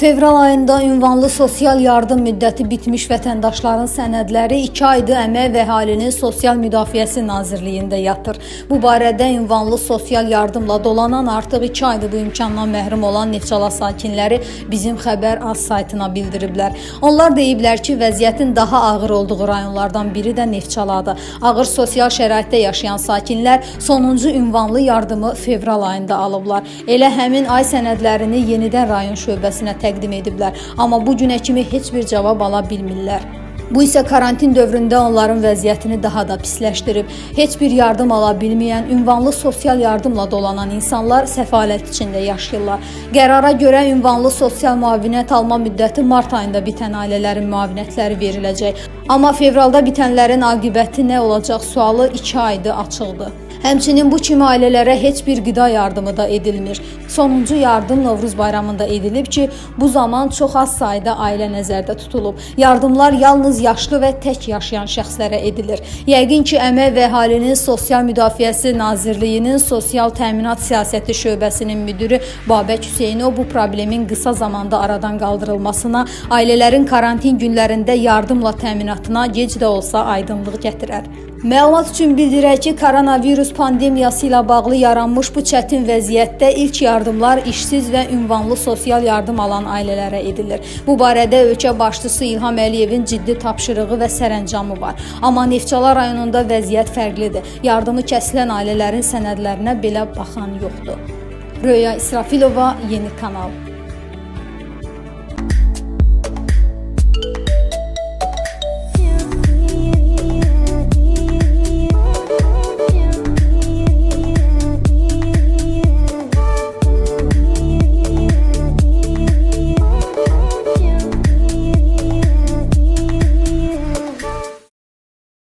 Fevral ayında ünvanlı sosial yardım müddəti bitmiş vətəndaşların sənədləri 2 aydır Əmək və Əhalinin Sosial Müdafiəsi Nazirliyində yatır. Bu barədə ünvanlı sosial yardımla dolanan artıq 2 aydır bu imkandan məhrum olan Neftçala sakinləri bizim xəbər az saytına bildiriblər. Onlar deyiblər ki, vəziyyətin daha ağır olduğu rayonlardan biri də Neftçaladır. Ağır sosial şəraitdə yaşayan sakinlər sonuncu ünvanlı yardımı fevral ayında alıblar. Elə həmin ay sənədlərini yenidən rayon şöbəsinə təqdim təqdim ediblər, amma bu günə kimi heç bir cavab ala bilmirlər. Bu isə karantin dövründə onların vəziyyətini daha da pisləşdirib. Heç bir yardım ala bilməyən, ünvanlı sosial yardımla dolanan insanlar səfalət içində yaşayırlar. Qərara görə ünvanlı sosial müavinət alma müddəti mart ayında bitən ailələrin müavinətləri veriləcək. Amma fevralda bitənlərin aqibəti nə olacaq sualı 2 aydır açıqdır. Həmçinin bu kimi ailələrə heç bir qida yardımı da edilmir. Sonuncu yardım Novruz bayramında edilib ki, bu zaman çox az sayda ailə nəzərdə tutulub. Yardımlar yalnız yaşlı və tək yaşayan şəxslərə edilir. Yəqin ki, Əmək və Əhalinin Sosial Müdafiəsi Nazirliyinin Sosial Təminat Siyasəti şöbəsinin müdiri Babək Hüseynov bu problemin qısa zamanda aradan qaldırılmasına, ailələrin karantin günlərində yardımla təminatına gec də olsa aydınlıq gətirər. Məlumat üçün bildirək ki, koronavirus pandemiyası ilə bağlı yaranmış bu çətin vəziyyətdə ilk yardımlar işsiz və ünvanlı sosial yardım alan ailələrə edilir. Bu barədə ölkə başçısı İlham Əliyevin ciddi tapşırığı və sərəncamı var. Amma Neftçala rayonunda vəziyyət fərqlidir. Yardımı kəsilən ailələrin sənədlərinə belə baxan yoxdur. Röya İsrafilova, Yeni Kanal